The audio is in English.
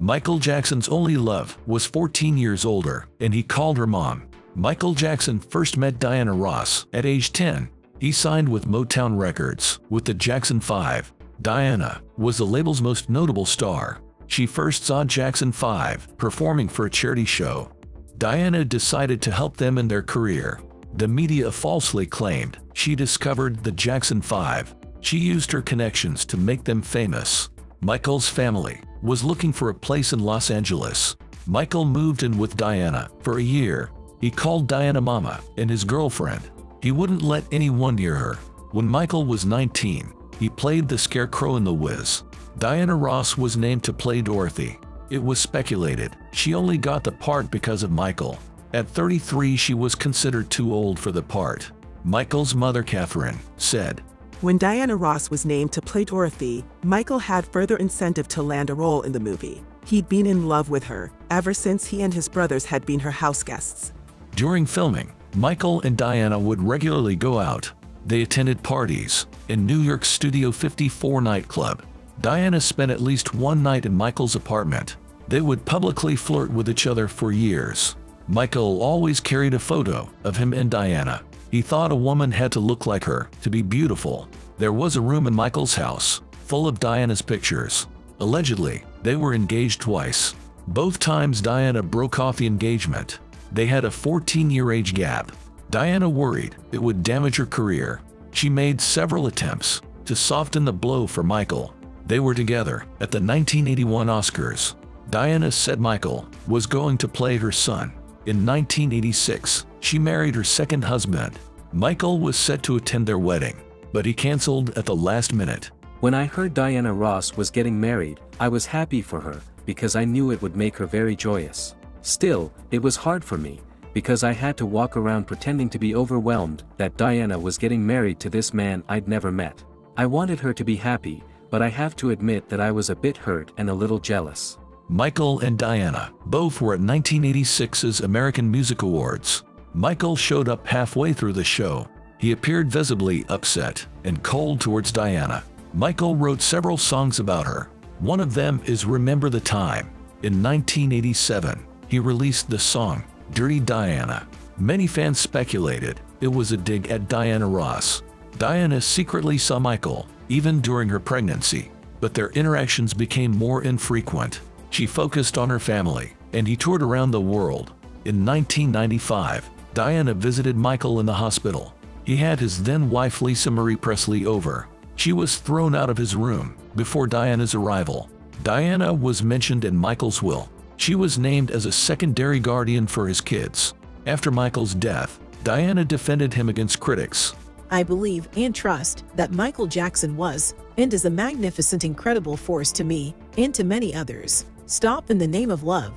Michael Jackson's only love was 14 years older, and he called her mom. Michael Jackson first met Diana Ross at age 10. He signed with Motown Records with the Jackson 5. Diana was the label's most notable star. She first saw Jackson 5 performing for a charity show. Diana decided to help them in their career. The media falsely claimed she discovered the Jackson 5. She used her connections to make them famous. Michael's family was looking for a place in Los Angeles. Michael moved in with Diana for a year. He called Diana Mama and his girlfriend. He wouldn't let anyone near her. When Michael was 19, he played the Scarecrow in The Wiz. Diana Ross was named to play Dorothy. It was speculated she only got the part because of Michael. At 33 she was considered too old for the part. Michael's mother Catherine said, When Diana Ross was named to play Dorothy, Michael had further incentive to land a role in the movie. He'd been in love with her ever since he and his brothers had been her house guests. During filming, Michael and Diana would regularly go out. They attended parties in New York's Studio 54 nightclub. Diana spent at least one night in Michael's apartment. They would publicly flirt with each other for years. Michael always carried a photo of him and Diana. He thought a woman had to look like her to be beautiful. There was a room in Michael's house full of Diana's pictures. Allegedly, they were engaged twice. Both times Diana broke off the engagement. They had a 14-year age gap. Diana worried it would damage her career. She made several attempts to soften the blow for Michael. They were together at the 1981 Oscars. Diana said Michael was going to play her son. In 1986, she married her second husband. Michael was set to attend their wedding, but he canceled at the last minute. When I heard Diana Ross was getting married, I was happy for her, because I knew it would make her very joyous. Still, it was hard for me, because I had to walk around pretending to be overwhelmed that Diana was getting married to this man I'd never met. I wanted her to be happy, but I have to admit that I was a bit hurt and a little jealous. Michael and Diana both were at 1986's American Music Awards. Michael showed up halfway through the show. He appeared visibly upset and cold towards Diana. Michael wrote several songs about her. One of them is Remember the Time. In 1987, he released the song Dirty Diana. Many fans speculated it was a dig at Diana Ross. Diana secretly saw Michael, even during her pregnancy, but their interactions became more infrequent. She focused on her family, and he toured around the world. In 1995, Diana visited Michael in the hospital. He had his then wife Lisa Marie Presley over. She was thrown out of his room before Diana's arrival. Diana was mentioned in Michael's will. She was named as a secondary guardian for his kids. After Michael's death, Diana defended him against critics. I believe and trust that Michael Jackson was and is a magnificent, incredible force to me and to many others. Stop in the name of love